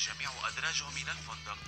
الجميع أدراجهم من الفندق.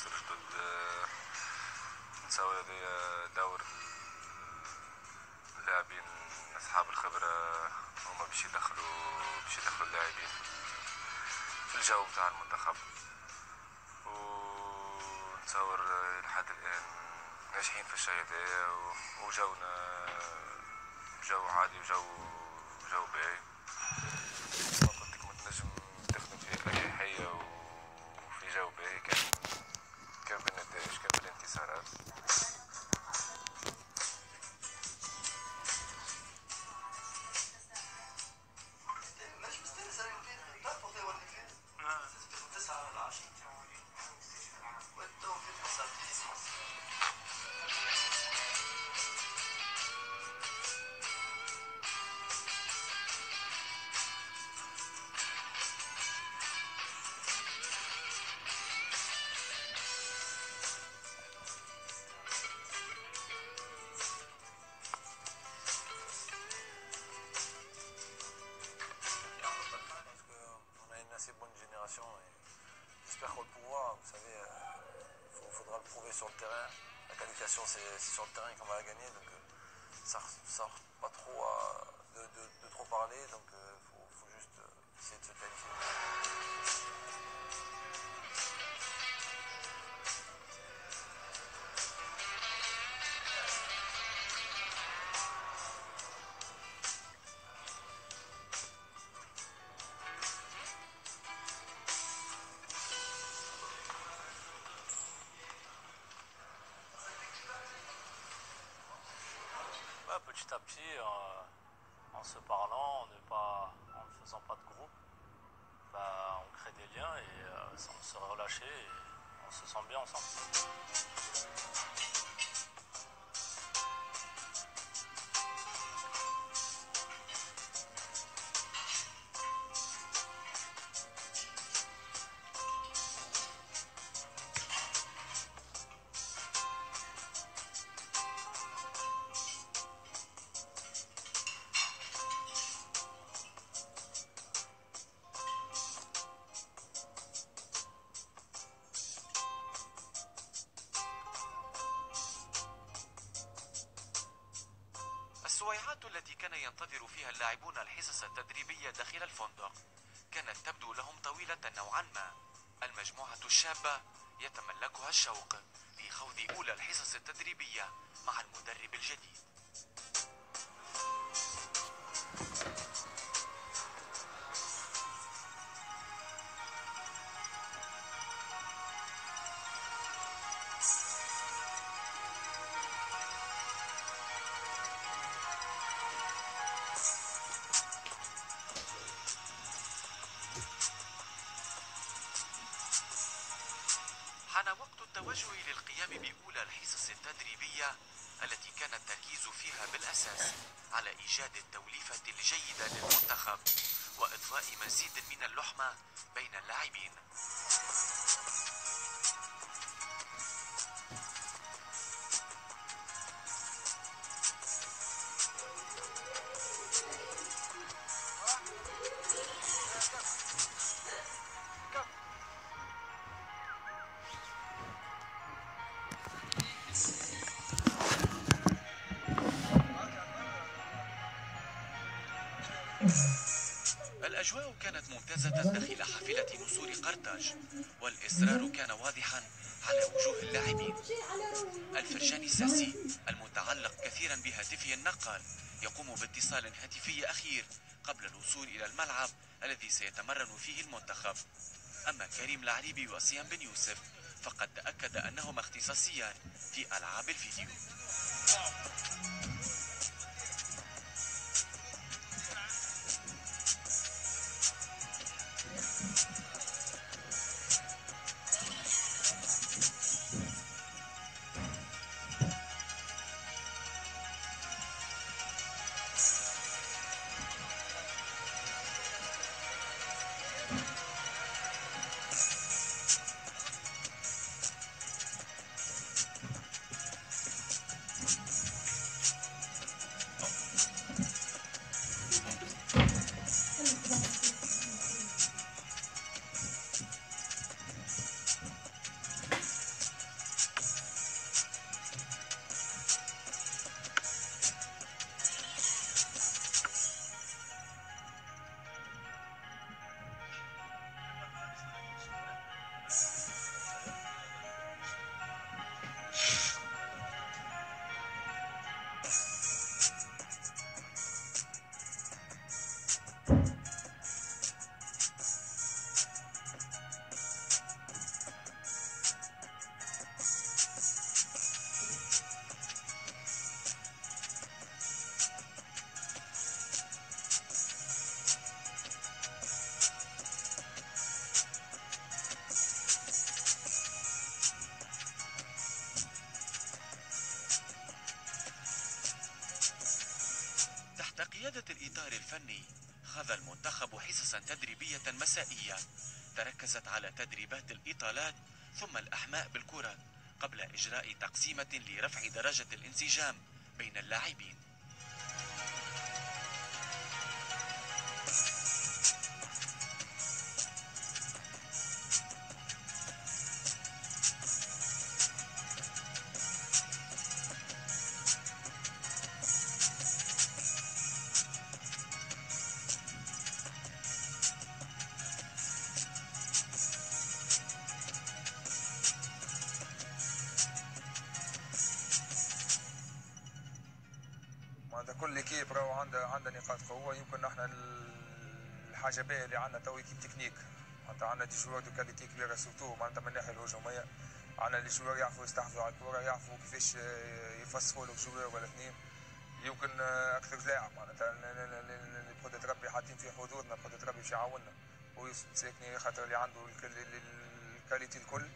يجيو عناصر جدد نساوي دور اللاعبين أصحاب الخبرة هما باش يدخلوا باش يدخلوا اللاعبين في الجو بتاع المنتخب. ونتصور لحد الآن ناجحين في الشيء هذايا وجونا جو عادي وجو جو باهي. كان C'est sur le terrain qu'on va la gagner. Donc, euh, ça ne sort pas trop à- de, trop parler. Donc, il faut, faut juste euh, essayer de se qualifier. Petit à petit, euh, en se parlant, ne pas, en ne faisant pas de groupe, bah, on crée des liens et euh, sans se relâcher et on se sent bien ensemble. الشوق لخوض أولى الحصص التدريبية مع المدرب الجديد. حان وقت التوجه للقيام بأولى الحصص التدريبية التي كان التركيز فيها بالأساس على إيجاد التوليفة الجيدة للمنتخب وإضفاء مزيد من اللحمة بين اللاعبين. ممتازة داخل حافلة نسور قرطاج والإصرار كان واضحا على وجوه اللاعبين. الفرجاني الساسي المتعلق كثيرا بهاتفه النقال يقوم باتصال هاتفي أخير قبل الوصول إلى الملعب الذي سيتمرن فيه المنتخب. أما كريم العريبي وصيام بن يوسف فقد تأكد أنهما اختصاصيان في ألعاب الفيديو. الفني. خاض المنتخب حصصا تدريبية مسائية تركزت على تدريبات الإطالات ثم الأحماء بالكرة قبل إجراء تقسيمة لرفع درجة الانسجام بين اللاعبين. équipe راهو عندها عندها نقاط قوة. يمكن إحنا ال- الحاجة باهية اللي عندنا تو équipe technique. معناتها عندنا des joueurs de qualité كبيرة surtout. معناتها من الناحيه الهجوميه عندنا les joueurs يعرفوا يستحفظوا على الكرة يعرفوا كيفاش يفسخوا لك joueur ولا اثنين. يمكن أكثر لاعب معناتها بقدرة ربي حاطين في حدودنا بقدرة ربي باش يعاوننا ويوسف المساكني خاطر اللي عنده ال qualité الكل.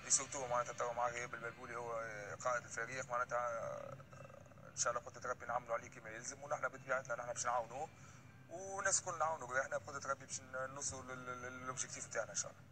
اللي surtout معناتها تو مع غياب البلبولي هو قائد الفريق. معناتها إن شاء الله قدرة ربي نعملوا عليه كما يلزم ونحن بطبيعتنا نحن باش نعاونوه والناس الكل نعاونوا روحنا بقدرة ربي باش نوصلوا لل- لل- للاوبجيكتيف تاعنا إن شاء الله.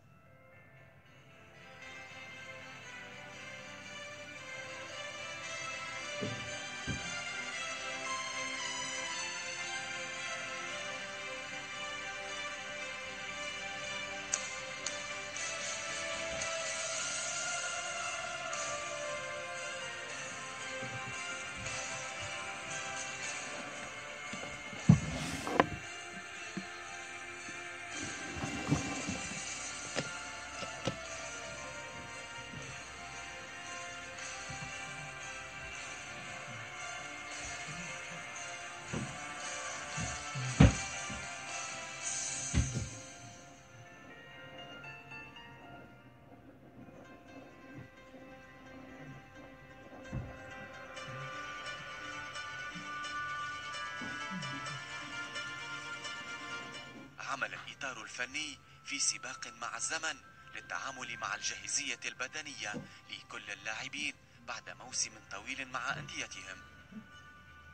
عمل الإطار الفني في سباق مع الزمن للتعامل مع الجاهزية البدنية لكل اللاعبين بعد موسم طويل مع أنديتهم.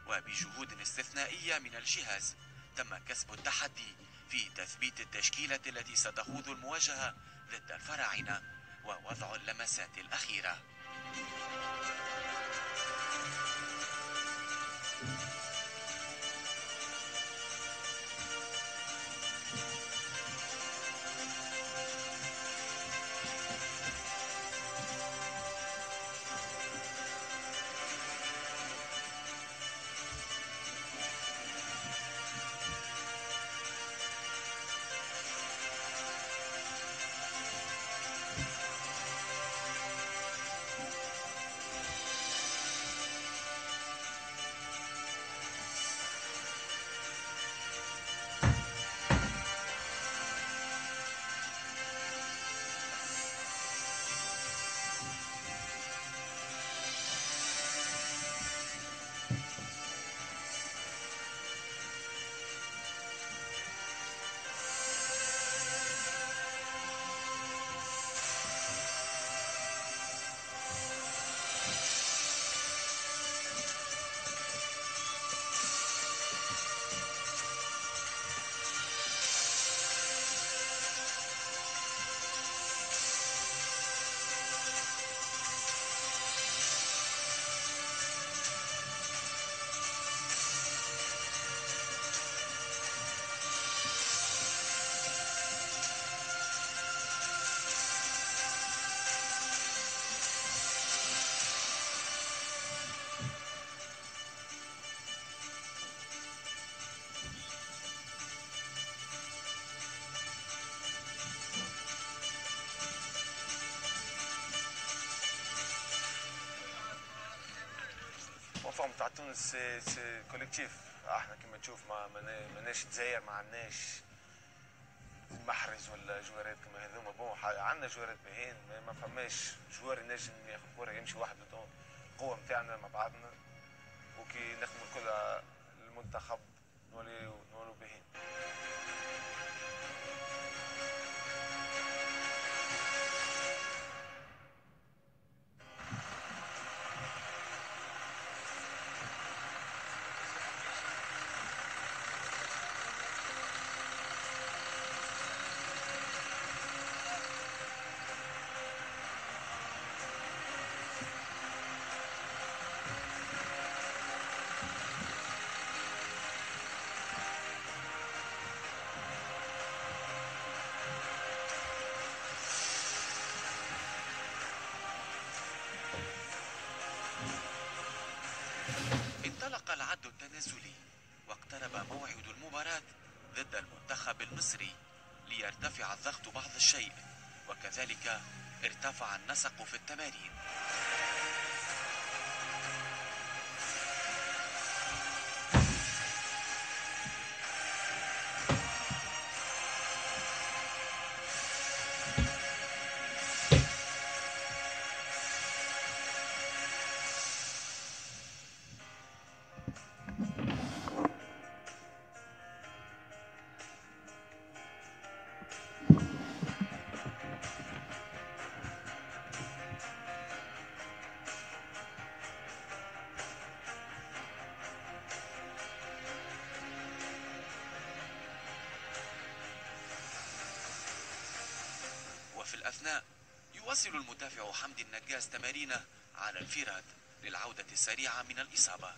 وبجهود استثنائية من الجهاز تم كسب التحدي في تثبيت التشكيلة التي ستخوض المواجهة ضد الفراعنة ووضع اللمسات الأخيرة. ال renfort تاع تونس c'est c'est collectif. إحنا كما تشوف ما ماناش تزاير ما عندناش محرز ولا جوارات كما هذوما. bon عندنا جوارات باهين ما فماش joueur ينجم ياخذ كره يمشي وحده القوه نتاعنا مع بعضنا. وكي نخدموا الكل المنتخب نولي نولوا باهين التنازلي واقترب موعد المباراة ضد المنتخب المصري ليرتفع الضغط بعض الشيء وكذلك ارتفع النسق في التمارين. وفي الأثناء يواصل المدافع حمدي النجاز تمارينه على انفراد للعودة السريعة من الإصابة.